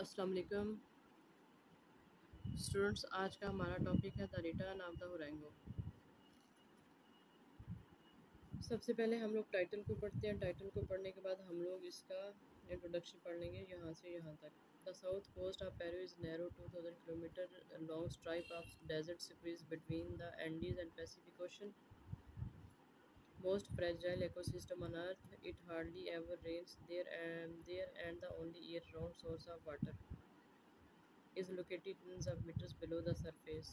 अस्सलाम वालेकुम स्टूडेंट्स, आज का हमारा टॉपिक है the return of the huarango. सबसे पहले हम लोग टाइटल को पढ़ते हैं। टाइटल को पढ़ने के बाद हम लोग इसका इंट्रोडक्शन पढ़ लेंगे यहाँ से यहाँ तक। The south coast of Peru is narrow 2000 kilometre long stripe of desert squeeze between the Andes and Pacific Ocean fragile ecosystem on earth, it hardly ever rains there and there and the only year-round source of water is located tens of meters below the surface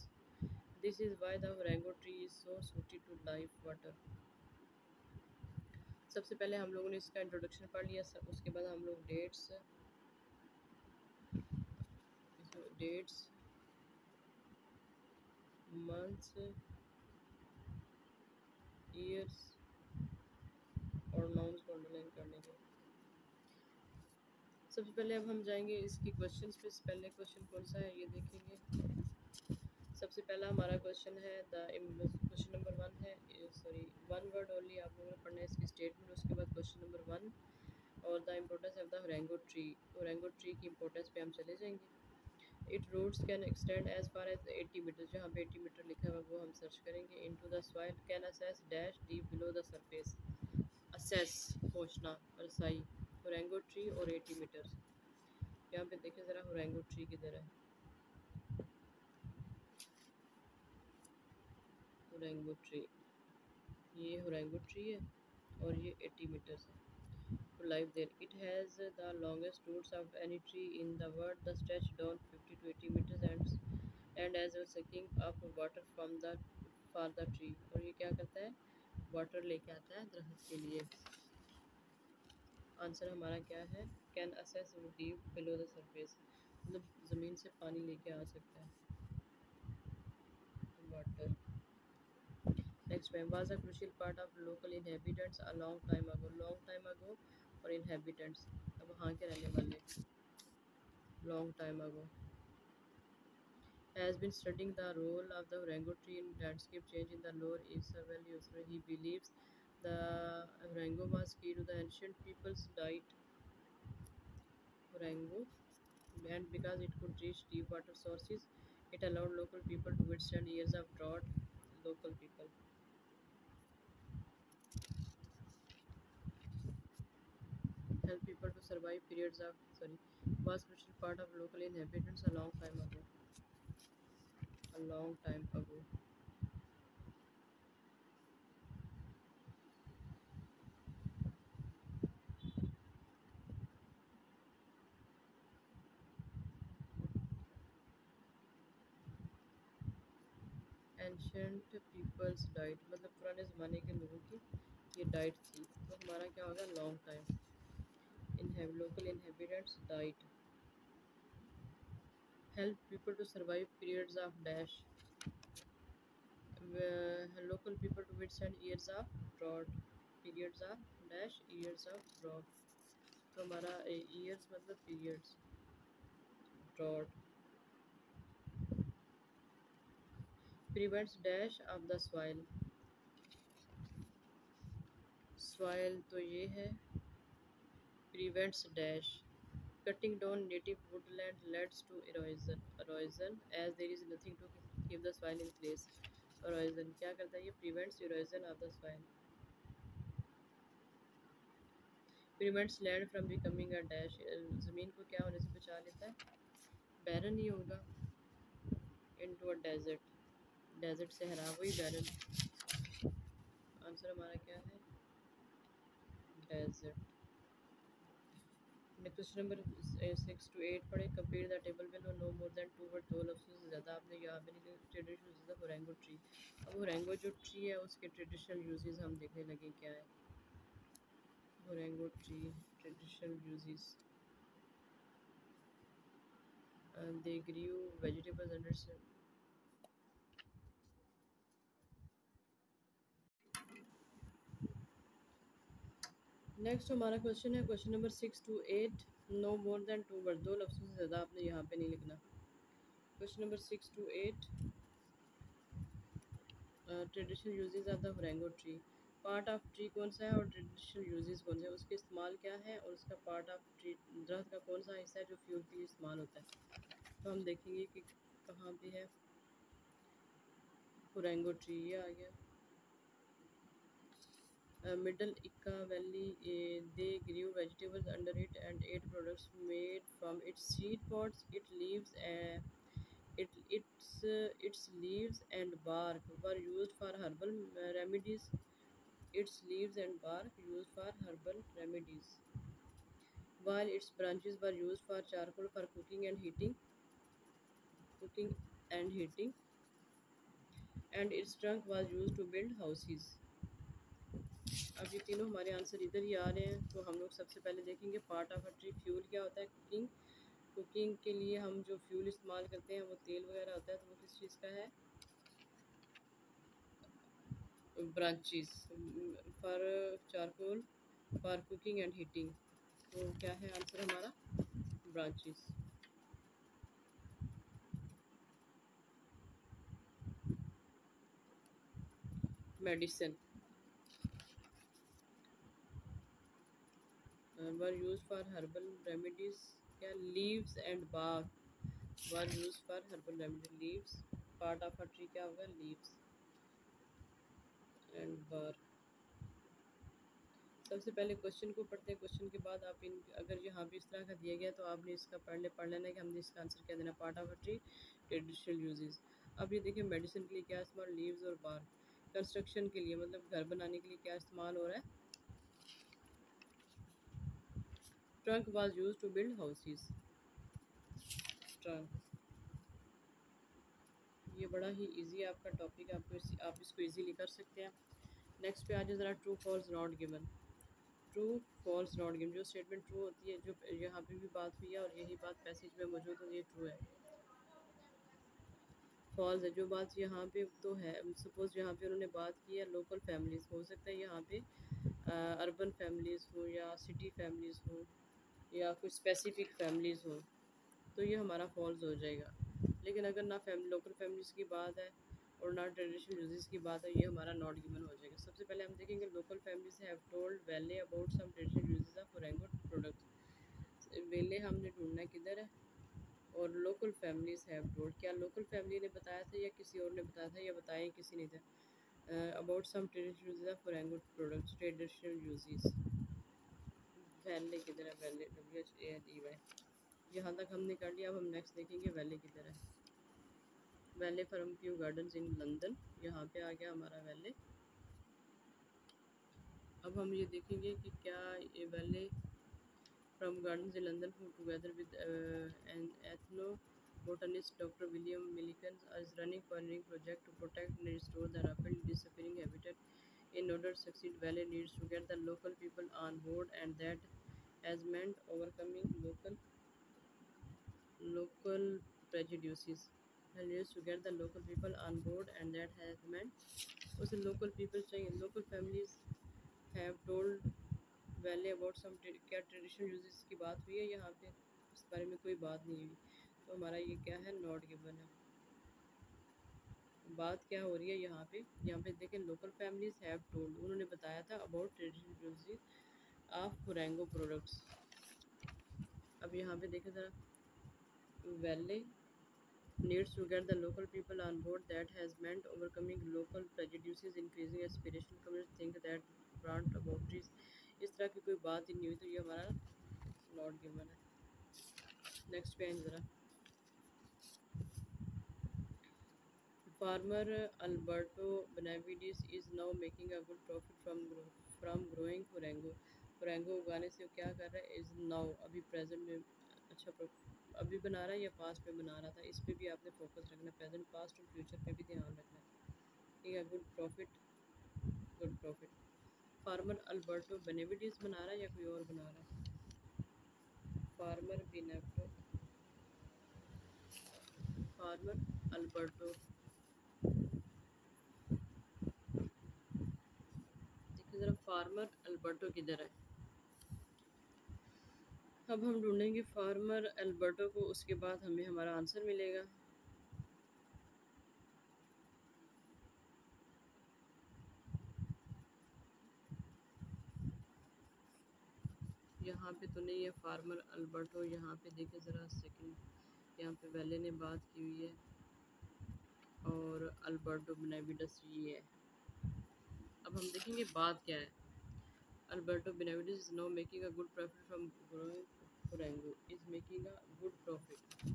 this is why the orango tree is so suited to live water सबसे पहले हम लोगों ने इसका introduction पढ़ लिया उसके बाद हम लोग डेट्स डेट्स मंथ्स ईयर्स और नाउन्स को अंडरलाइन करने के सबसे पहले अब हम जाएँगे इसकी क्वेश्चन पे। पहले क्वेश्चन कौन सा है, ये देखेंगे। सबसे पहला हमारा क्वेश्चन है द क्वेश्चन नंबर वन है। सॉरी वन वर्ड ओनली आप लोगों ने पढ़ना है इसकी स्टेटमेंट उसके बाद क्वेश्चन नंबर वन और the importance of the huarango tree huarango tree की इम्पोर्टेंस पे हम चले जाएँगे। It roots can extend as far as 80 metre जहाँ पे 80 मीटर लिखा हुआ वो हम सर्च करेंगे। Into the soil can access dash deep below the surface access पहुँचना रसाई। होरेंगो ट्री और 80 मीटर्स यहाँ पे देखें ज़रा होरेंगो ट्री किधर है होरेंगो ट्री ये होरेंगो ट्री है और ये 80 मीटर्स है live there. It has the longest roots of any tree in the world. The stretch down 50 to 80 meters and and as a sucking up water from the for the tree. और ये क्या करता है water लेके आता है दरख्त के लिए आंसर हमारा क्या है? Can access deep below the surface मतलब ज़मीन से पानी लेके आ सकता है। वाटर नेक्स्ट में was a crucial part of local inhabitants a long time ago long time ago और इनहेबिटेंट्स अब वहाँ के रहने वाले। Long time ago has been studying the role of the orango tree in landscape change in the lower Isa Valley. Also, he believes the orango was key to the ancient people's diet. Orango, and because it could reach deep water sources, it allowed local people to withstand years of drought. Local people. help people to survive periods of sorry was crucial part of local inhabitants a long time ago a long time ago ancient peoples diet मतलब पुराने ज़माने के लोगों की ये diet थी तो हमारा क्या होगा long time inhab local inhabitants died help people to survive periods of dash uh, local people to withstand years of drought periods of dash years of drought तो हमारा years मतलब periods drought prevents dash of the soil soil तो ये है prevents dash cutting down native woodland leads to erosion erosion as there is nothing to keep the soil in place erosion क्या करता है ये prevents erosion of the soil prevents land from becoming a dash ज़मीन को क्या होने से बचा लेता है बैरन ही होगा into a desert desert से हरा वही बैरन आंसर हमारा क्या है? desert question number six two eight पढ़े। Compare the table below no more than two word दो लफ्ज़ों से ज़्यादा आपने यहाँ पे traditional uses of huarango tree अब ओरेंगो जो ट्री है, उसके ट्रेडिशनल यूजेस हम देखने लगे क्या है? Huarango tree traditional uses they grew vegetables under next हमारा क्वेश्चन है question number six two eight no more than two word दो लफ्ज़ों से ज़्यादा आपने यहाँ पे नहीं लिखना। Question number six two eight traditional uses of the huarango tree part of tree कौन सा है और ट्रेडिशनल यूजेस कौन से उसके इस्तेमाल क्या है और उसका पार्ट ऑफ़ ट्री दरख्त का कौन सा हिस्सा है जो फ्यूल के लिए इस्तेमाल होता है? तो हम देखेंगे कि कहाँ पे है। पुरंगो ट्री ये आ गया। middle Ikka valley. Uh, they grew vegetables under it and ate products made from its seed pods, its leaves, uh, it, its, eh, its leaves and bark were used for herbal remedies. Its leaves and bark used for herbal remedies, while its branches were used for charcoal for cooking and heating. Cooking and heating, and its trunk was used to build houses. अब ये तीनों हमारे answer इधर ही आ रहे हैं तो हम लोग सबसे पहले देखेंगे part of a tree fuel क्या होता है कुकिंग कुकिंग के लिए हम जो फ्यूल इस्तेमाल करते हैं, वो तेल वगैरह होता है तो वो किस चीज़ का है? Branches for charcoal for cooking and heating तो क्या है आंसर हमारा? Branches medicine were used for herbal remedies क्या leaves and bark were used for herbal remedy leaves part of a tree क्या होगा लीव्स एंड बार सबसे पहले क्वेश्चन को पढ़ते हैं क्वेश्चन के बाद आप इन, अगर यहाँ पे इस तरह का दिया गया तो आपने इसका पढ़ ले, पढ़ लेना कि हमने इसका आंसर क्या देना part of a tree traditional uses अब ये देखिए मेडिसिन के लिए क्या इस्तेमाल लीव्स और बार कंस्ट्रक्शन के लिए मतलब घर बनाने के लिए क्या इस्तेमाल हो रहा है? Trunk was used to build houses trunk ये बड़ा ही इजी आपका टॉपिक आपको इस, आप इसको इजीली कर सकते हैं। नेक्स्ट पे आ जाए ज़रा true false not given true false not given जो स्टेटमेंट ट्रू होती है जो यहाँ पे भी बात हुई है और यही बात पैसेज में मौजूद है ये ट्रू है। फॉल्स है जो बात यहाँ पे तो है सपोज़ यहाँ पे उन्होंने बात की है लोकल फैमिलीज़ हो सकता है यहाँ पे अर्बन फैमिलीज़ हो या सिटी फैमिलीज़ हो। या कुछ स्पेसिफिक फैमिलीज़ हो तो ये हमारा फॉल्स हो जाएगा। लेकिन अगर ना फैमिली लोकल फैमिलीज़ की बात है और ना ट्रेडिशनल यूजेस की बात है, ये हमारा नॉट गिवन हो जाएगा। सबसे पहले हम देखेंगे local families have told Whaley about some traditional uses of huarango products Whaley हमने ढूंढना किधर है और लोकल फैमिलीज़ हैव टोल्ड क्या लोकल फैमिली ने बताया था या किसी और ने बताया था या बताया किसी ने था? About some traditional uses of huarango products traditional uses Whaley किधर है Whaley W H A L E Y यहाँ तक हमने कर लिया, अब हम नेक्स्ट देखेंगे वैले किधर है Whaley from Kew Gardens in London यहाँ पे आ गया हमारा वैले अब हम ये देखेंगे कि क्या ये Whaley from gardens in London together with an ethno botanist Dr. William Milliken is running pioneering project to protect and restore the rapidly disappearing habitat. In order to succeed, Valley needs to get the local people on board, and that has meant overcoming local local prejudices. Valley needs to get the local people on board, and that has meant also local people चाहिए local families have told Valley about some क्या traditional uses की बात हुई है यहाँ पे इस बारे में कोई बात नहीं हुई तो हमारा ये क्या है नॉट गिवन है बात क्या हो रही है यहाँ पे यहाँ पे देखें लोकल फैमिलीज़ हैव टोल्ड उन्होंने बताया था about traditional uses of huarango products अब यहाँ पे देखें ज़रा वैले get the local people on board that has meant overcoming local prejudices increasing aspirational communities think that grant about trees इस तरह की कोई बात ही नहीं हुई तो ये हमारा नॉट गिवन है नेक्स्ट पे ज़रा Farmer Alberto Benavides is now making a good profit from grow, from growing Furango. Furango उगाने से क्या कर रहा है? इज़ नाउ अभी प्रेजेंट में अच्छा अभी बना रहा है या पास्ट में बना रहा था? इस पर भी आपने फोकस रखना प्रेजेंट पास्ट और फ्यूचर पे भी ध्यान रखना। ठीक है good profit good profit farmer Alberto Benevides बना रहा है या कोई और बना रहा है? Farmer Benito farmer Alberto Alberto किधर है? अब हम ढूंढेंगे फार्मर अल्बर्टो को, उसके बाद हमें हमारा आंसर मिलेगा। यहाँ पे तो नहीं है फार्मर अल्बर्टो यहाँ पे देखे ज़रा सेकंड यहाँ पे वैले ने बात की हुई है। और अल्बर्टो बनाविडस ये है। अब हम देखेंगे बात क्या है। Alberto Benavides is no making a good profit from growing is making a good profit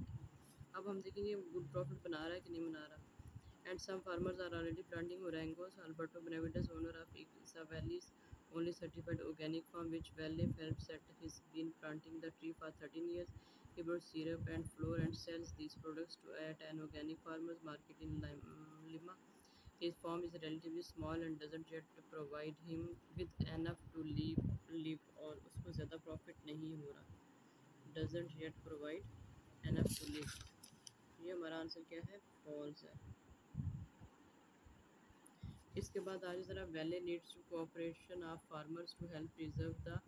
अब हम देखेंगे गुड प्रॉफिट बना रहा है कि नहीं बना रहा and some farmers are already planting huarangos Alberto Benavides owner of Ica valleys only certified organic farm which Valle Phelps said he's been planting the tree for 13 years. He brought syrup and flour and sells these products to at an organic farmers market in Lima. His farm is relatively small and doesn't yet provide him with enough to live live on. उसको ज़्यादा profit नहीं हो रहा. Doesn't yet provide enough to live. ये हमारा answer क्या है? False है. इसके बाद आज ज़रा Whaley needs to cooperation of farmers to help preserve the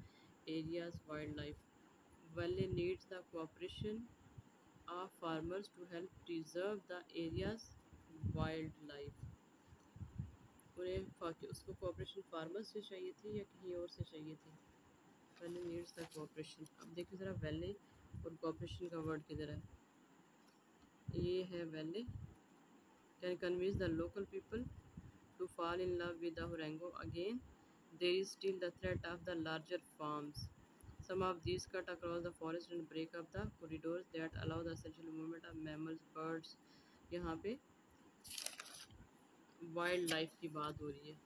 areas wildlife Whaley needs the cooperation of farmers to help preserve the areas wildlife उन्हें उसको कोऑपरेशन फार्मर्स से चाहिए थी या कहीं और से चाहिए थी वैले नीड्स द कोऑपरेशन अब देखिए ज़रा वैले और कोऑपरेशन का वर्ड किधर है ये है Whaley can convince the local people fall in love with the Hurango again, there is still the threat of the larger farms. Some of these cut across the forest and break up the corridors that allow the essential movement of mammals. यहाँ पे wild life की बात हो रही है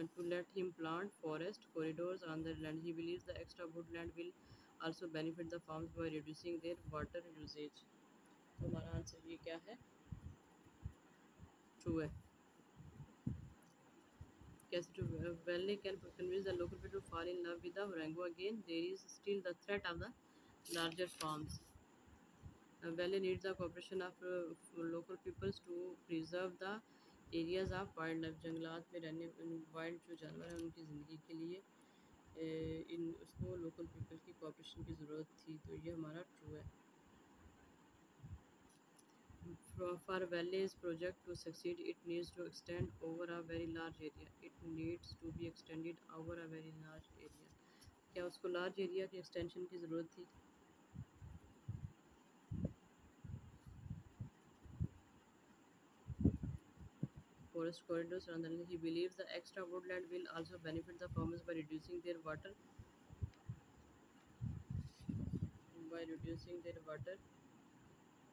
and to let him plant forest corridors on the land. He believes the extra woodland will also benefit the farms by reducing their water usage. तो हमारा answer ये क्या है ट्रू है can convince the local people to fall in love with the Orango again. There is still the threat of the larger farms. Uh, Valley needs the cooperation of uh, local peoples to preserve the areas of wildlife जंगलात में रहने wild जो जानवर हैं उनकी ज़िंदगी के लिए इन उसको लोकल पीपल की कोऑपरेशन की ज़रूरत थी तो ये हमारा ट्रू है for Valley's project to succeed, it needs to extend over a very large area. It needs to be extended over a very large area. क्या उसको large area की extension की ज़रूरत थी forest corridors around the he believes the extra woodland will also benefit the farmers by reducing their water by reducing their water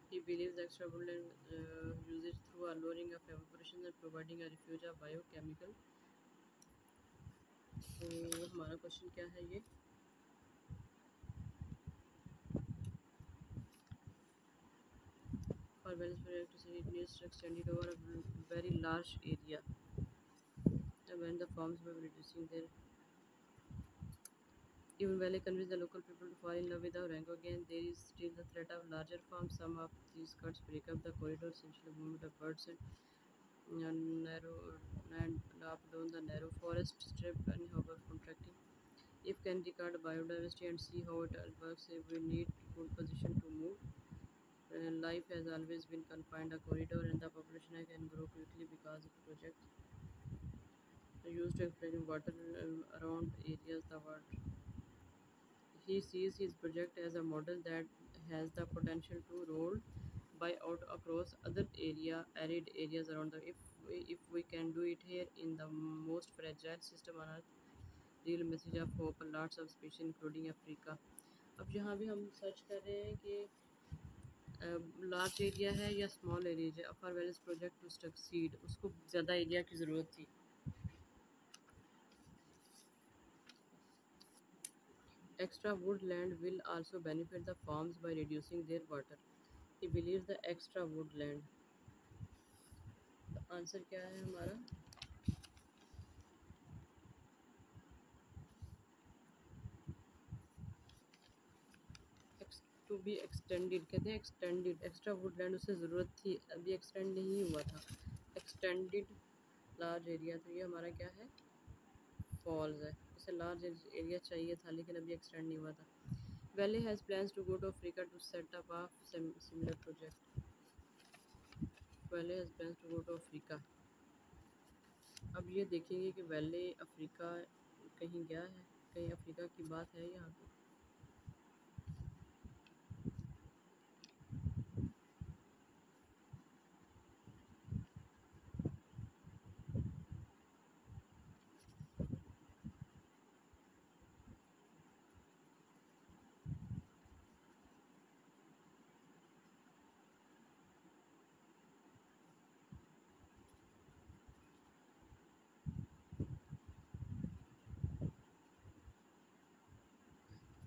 He believes extra woodland uh, usage through a lowering of evaporation and providing a refuge of biochemical. तो हमारा question क्या है ये for wellness project it needs to extend it over a very large area when the farms were reducing their Even Valley convinced the local people to fall in love with the Orango again, there is still the threat of larger farms. Some of these cuts break up the corridor, essentially movement of birds and, narrow and up down the narrow forest strip and hover contracting. If can record biodiversity and see how it works, we need good position to life has always been confined a corridor and the population can grow quickly because of projects used to explain water um, around areas the world he sees his project as a model that has the potential to roll by out across other area arid areas around the if we, if we can do it here in the most fragile system on earth real message of hope lots of species including africa अब यहाँ भी हम search कर रहे हैं कि large area है या स्मॉल एरिया है for well project to succeed उसको ज़्यादा एरिया की ज़रूरत थी Extra woodland will also benefit the farms by reducing their water. He believes the extra woodland. तो आंसर क्या है हमारा टू बी एक्सटेंडेड कहते हैं एक्सटेंडेड एक्स्ट्रा वुडलैंड उसे ज़रूरत थी, अभी एक्सटेंड नहीं हुआ था। एक्सटेंडेड लार्ज एरिया तो ये हमारा क्या है? फॉल्स है। उसे लार्ज एरिया चाहिए था, लेकिन अभी एक्सटेंड नहीं हुआ था। Whaley has plans to go to Africa to set up a similar project Whaley has plans to go to Africa अब ये देखेंगे कि वैली अफ्रीका कहीं गया है, कहीं अफ्रीका की बात है यहाँ पे।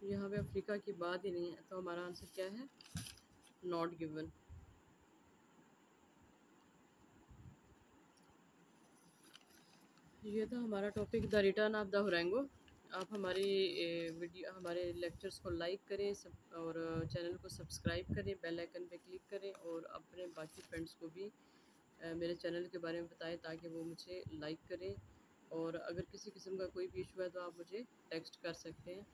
यहाँ पे अफ्रीका की बात ही नहीं है तो हमारा आंसर क्या है? नॉट गिवन ये था हमारा topic the return of the huarango आप हमारी वीडियो हमारे लेक्चर्स को लाइक करें, सब, और चैनल को सब्सक्राइब करें बेल आइकन पे क्लिक करें, और अपने बाकी फ्रेंड्स को भी मेरे चैनल के बारे में बताएँ, ताकि वो मुझे लाइक करें। और अगर किसी किस्म का कोई भी इशू है तो आप मुझे टेक्स्ट कर सकते हैं।